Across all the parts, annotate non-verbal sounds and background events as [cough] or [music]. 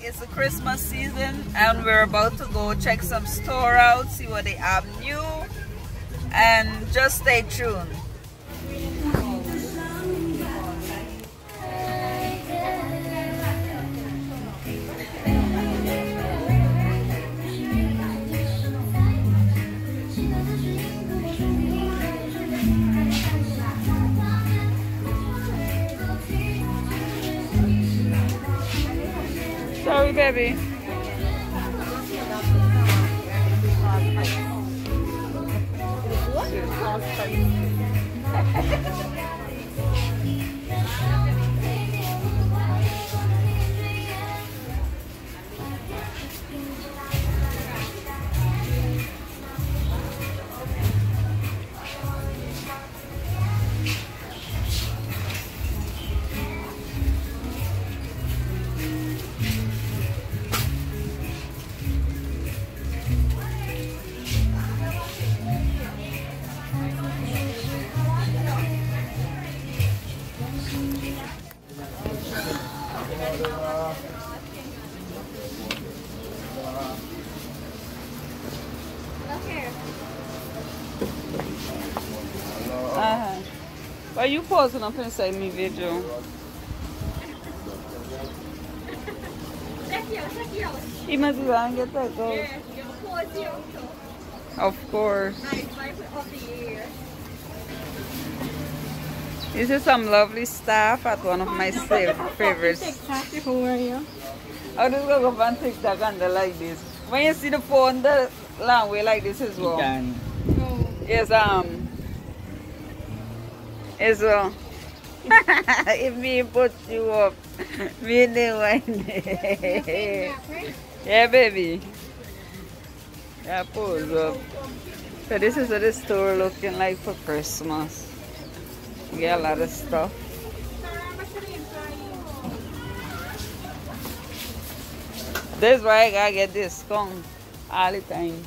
It's the Christmas season and we're about to go check some store out, see what they have new and just stay tuned. Sorry, baby. [laughs] Why you pausing up inside me video? You must go and get that go. Of course. This is some lovely staff at one of my sa- favorites. Who are you? I'll just go up and TikTok and they like this. When you see the phone the long way like this as well. Can Yes, um. Uh, [laughs] if me put you up, me the one. [laughs] yeah, baby. Yeah, pose up. So this is what the store looking like for Christmas. We get a lot of stuff. This is why I gotta get this skunk all the time.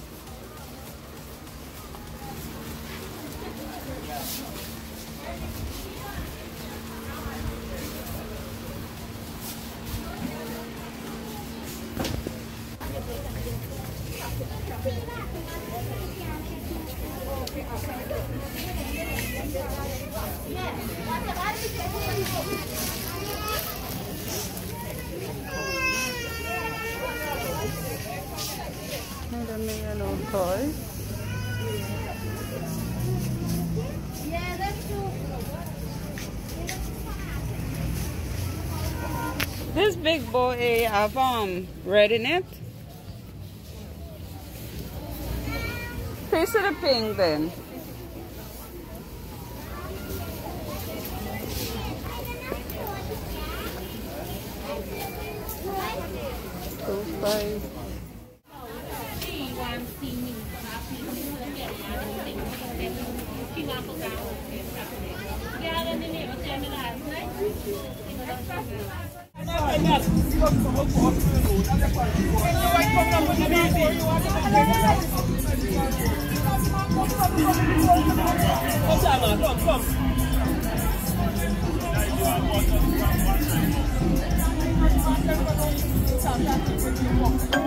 This big boy eh, have um red in it. Piece of the pink then. Two five. Không.